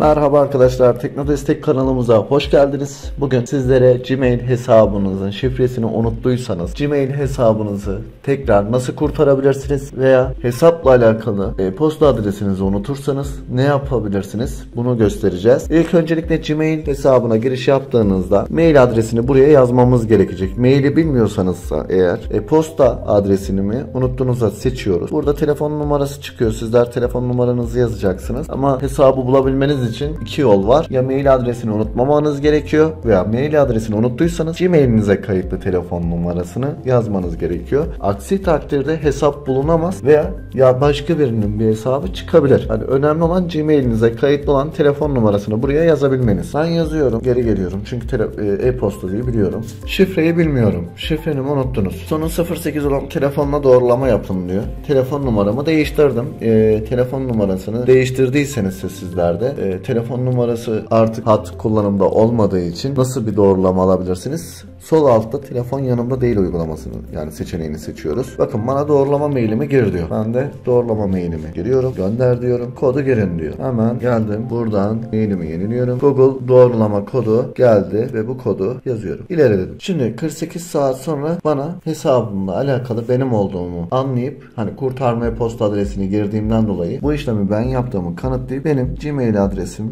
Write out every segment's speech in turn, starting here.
Merhaba arkadaşlar, Teknodestek kanalımıza hoş geldiniz. Bugün sizlere Gmail hesabınızın şifresini unuttuysanız Gmail hesabınızı tekrar nasıl kurtarabilirsiniz veya hesapla alakalı e-posta adresinizi unutursanız ne yapabilirsiniz bunu göstereceğiz. İlk öncelikle Gmail hesabına giriş yaptığınızda mail adresini buraya yazmamız gerekecek. Maili bilmiyorsanız eğer e-posta adresini mi unuttuğunuzda seçiyoruz. Burada telefon numarası çıkıyor. Sizler telefon numaranızı yazacaksınız ama hesabı bulabilmeniz için iki yol var. Ya mail adresini unutmamanız gerekiyor veya mail adresini unuttuysanız Gmail'inize kayıtlı telefon numarasını yazmanız gerekiyor. Aksi takdirde hesap bulunamaz veya ya başka birinin bir hesabı çıkabilir. Hani önemli olan Gmail'inize kayıtlı olan telefon numarasını buraya yazabilmeniz. Ben yazıyorum, geri geliyorum çünkü e, e-posta diye biliyorum. Şifreyi bilmiyorum. Şifreni unuttunuz. Sonu 08 olan telefonla doğrulama yapın diyor. Telefon numaramı değiştirdim. E, telefon numarasını değiştirdiyseniz sizlerde e, telefon numarası artık hat kullanımda olmadığı için nasıl bir doğrulama alabilirsiniz? Sol altta telefon yanımda değil uygulamasını yani seçeneğini seçiyoruz. Bakın bana doğrulama mailimi gir diyor. Ben de doğrulama mailimi giriyorum. Gönder diyorum. Kodu girin diyor. Hemen geldim. Buradan mailimi yeniliyorum. Google doğrulama kodu geldi ve bu kodu yazıyorum. İleri dedim. Şimdi 48 saat sonra bana hesabımla alakalı benim olduğumu anlayıp hani kurtarma posta adresini girdiğimden dolayı bu işlemi ben yaptığımı kanıtlayıp benim Gmail adresim e,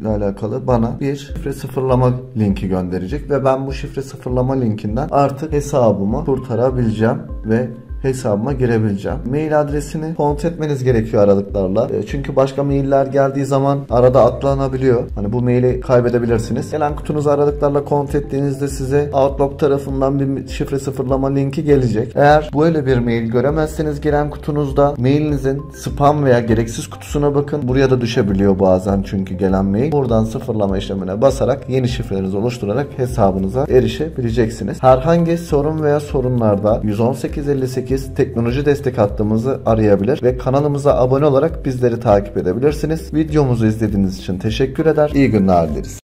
ile alakalı bana bir şifre sıfırlama linki gönderecek ve ben bu şifre sıfırlama linkinden artık hesabımı kurtarabileceğim ve hesabıma girebileceğim. Mail adresini kontrol etmeniz gerekiyor aralıklarla. E, Çünkü başka mailler geldiği zaman arada atlanabiliyor. Hani bu maili kaybedebilirsiniz. Gelen kutunuzu aralıklarla kontrol ettiğinizde size Outlook tarafından bir şifre sıfırlama linki gelecek. Eğer böyle bir mail göremezseniz gelen kutunuzda mailinizin spam veya gereksiz kutusuna bakın. Buraya da düşebiliyor bazen çünkü gelen mail. Buradan sıfırlama işlemine basarak yeni şifrelerinizi oluşturarak hesabınıza erişebileceksiniz. Herhangi sorun veya sorunlarda 11858 teknoloji destek hattımızı arayabilir ve kanalımıza abone olarak bizleri takip edebilirsiniz. Videomuzu izlediğiniz için teşekkür eder. İyi günler dileriz.